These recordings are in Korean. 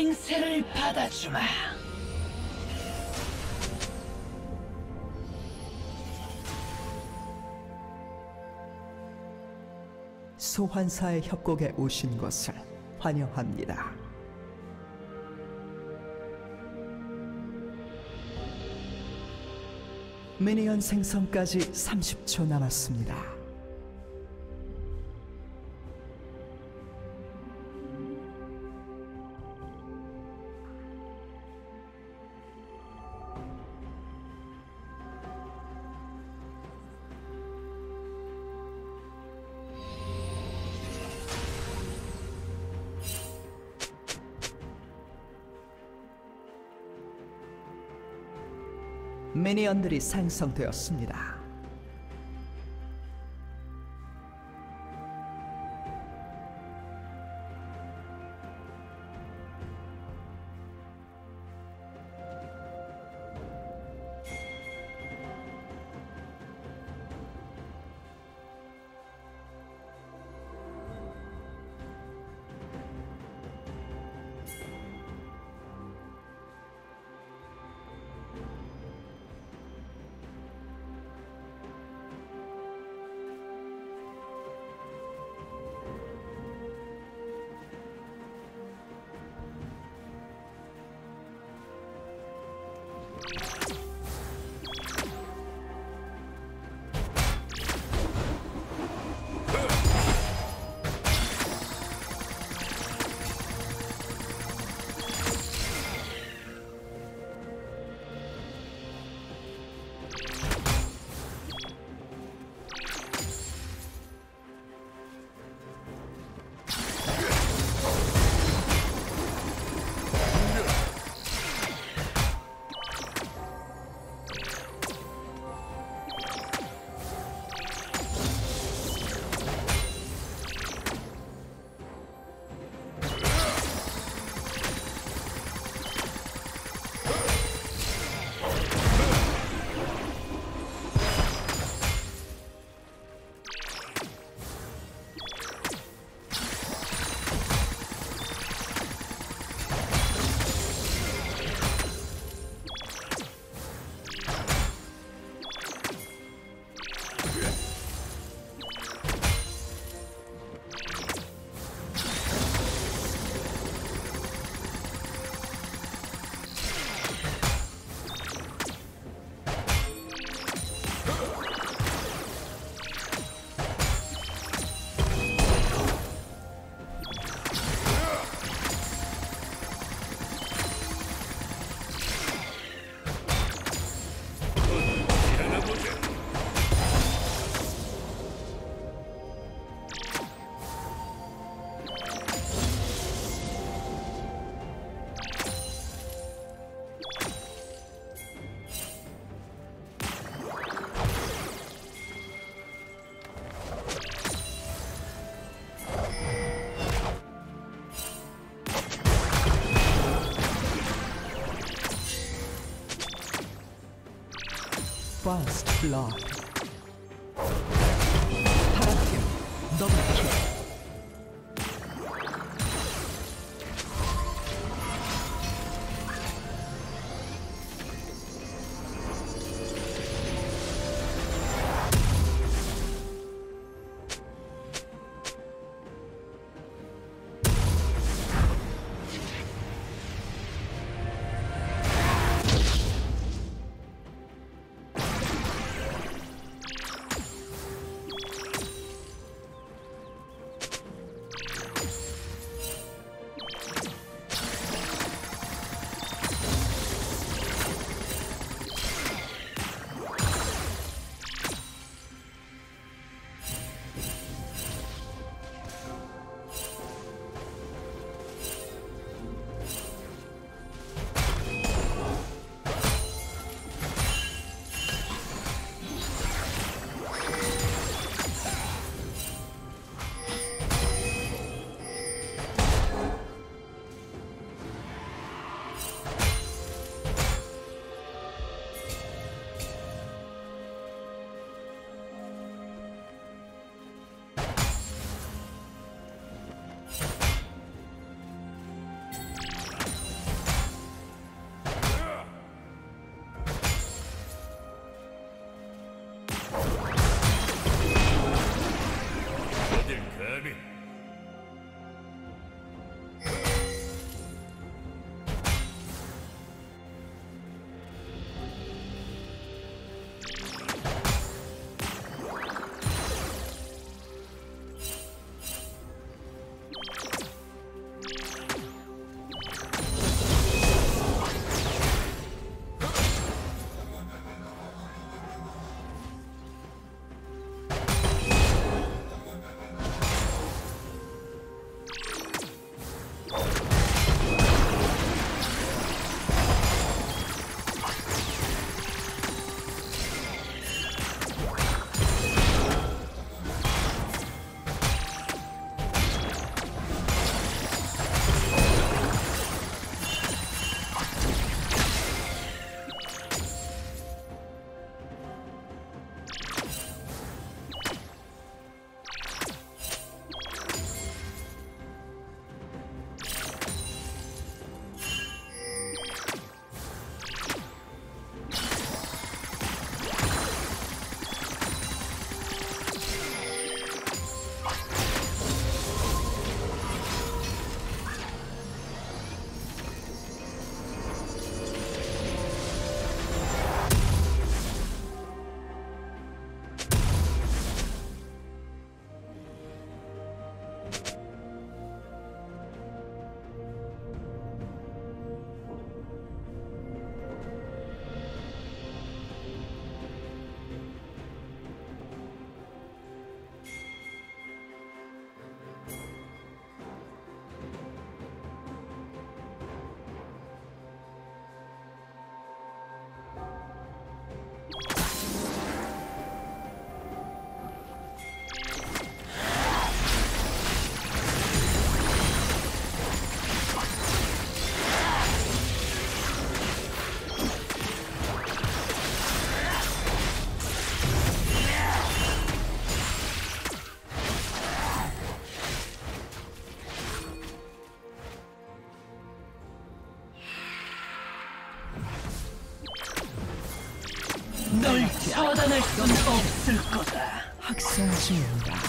그 맹세를 받아주마. 소환사의 협곡에 오신 것을 환영합니다. 미니언 생성까지 30초 남았습니다. 미니언들이 생성되었습니다. 是啊。 학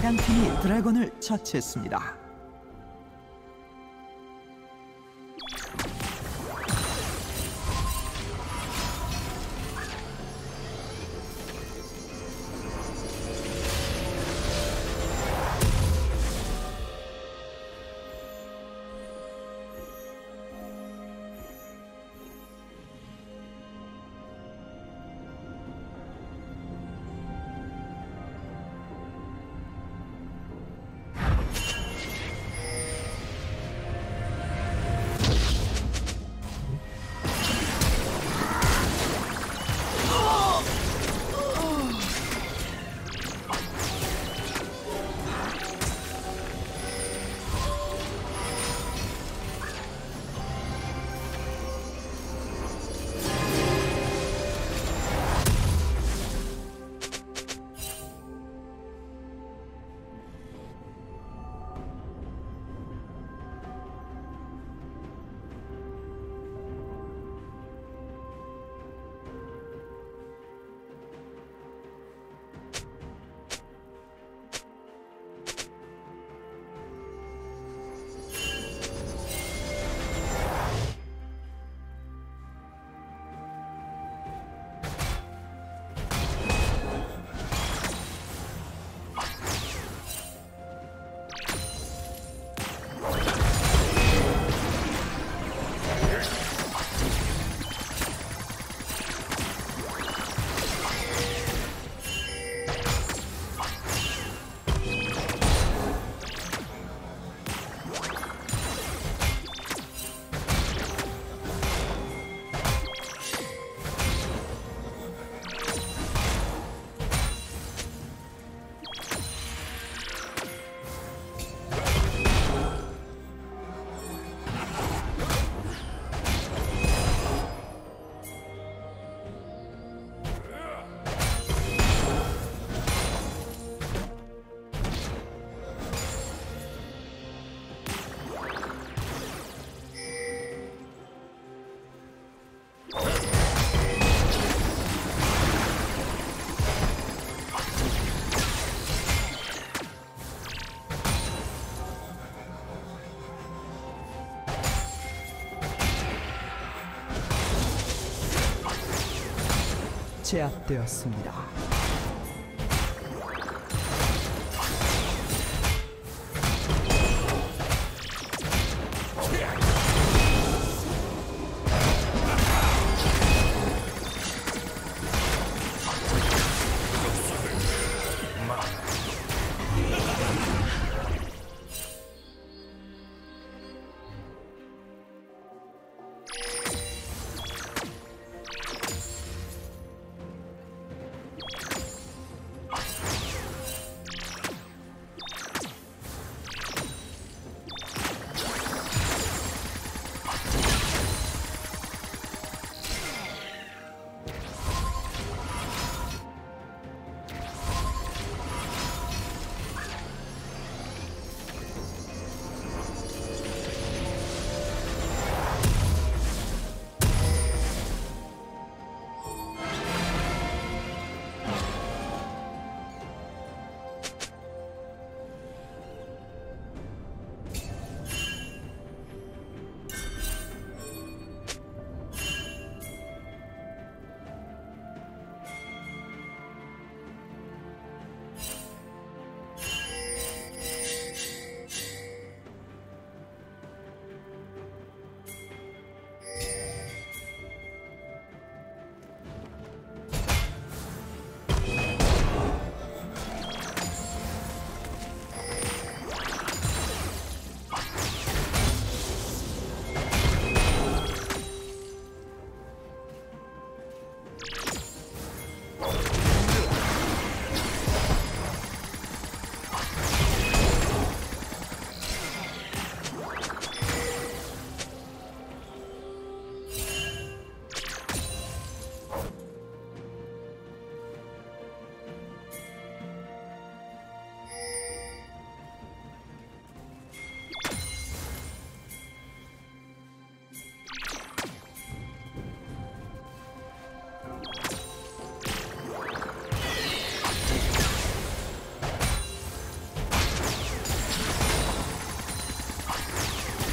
빨간 팀이 드래곤을 처치했습니다. 제압되었습니다.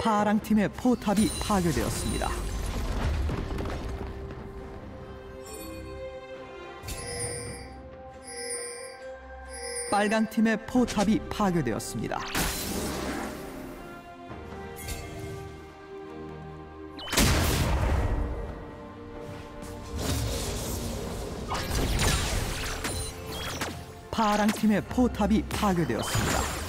파랑 팀의 포탑이 파괴되었습니다. 빨강 팀의 포탑이 파괴되었습니다. 파랑 팀의 포탑이 파괴되었습니다.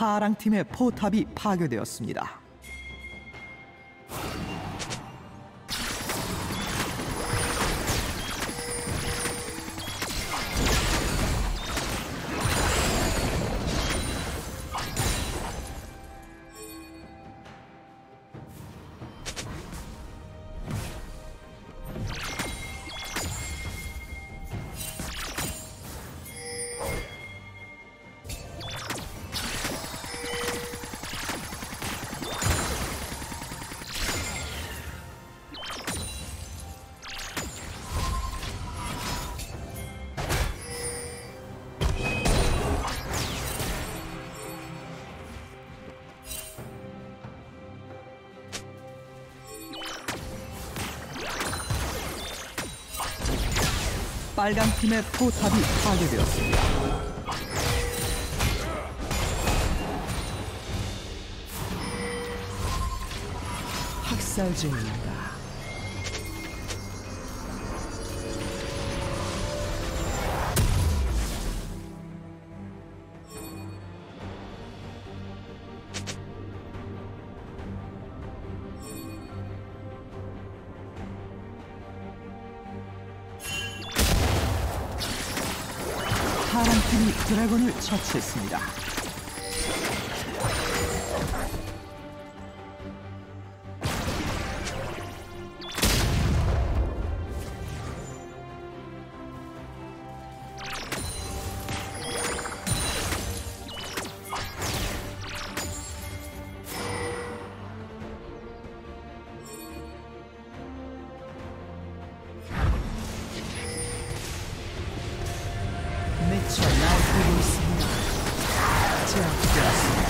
파랑 팀의 포탑이 파괴되었습니다. 빨간 팀의 포탑이 파괴되었습니다. 학살 중입니다. 이 드래곤을 처치했습니다. 날뛰고 있습니다. 제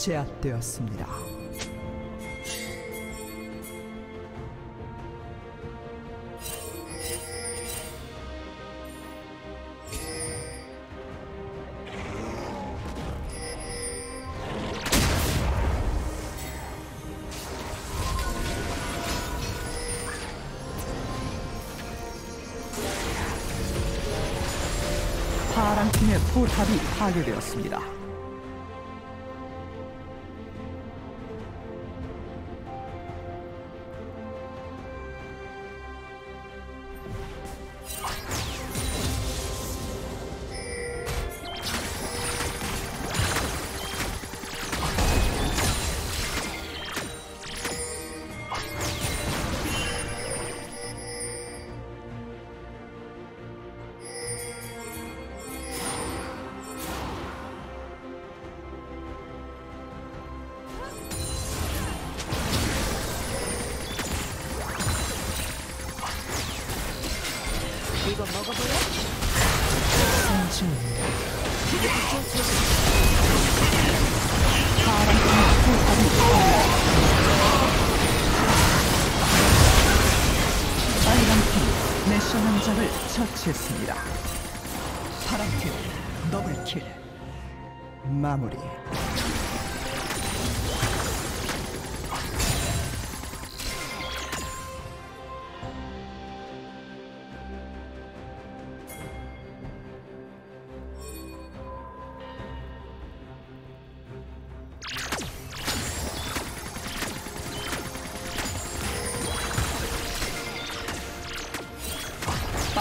제압되었습니다. 처치했습니다. 파란 팀 더블킬 마무리.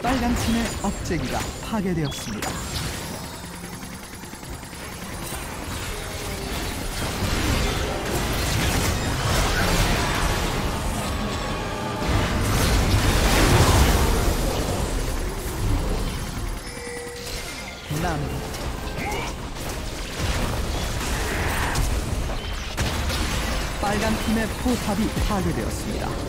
빨간 팀의 업제기가 파괴되었습니다. 남 빨간 팀의 포탑이 파괴되었습니다.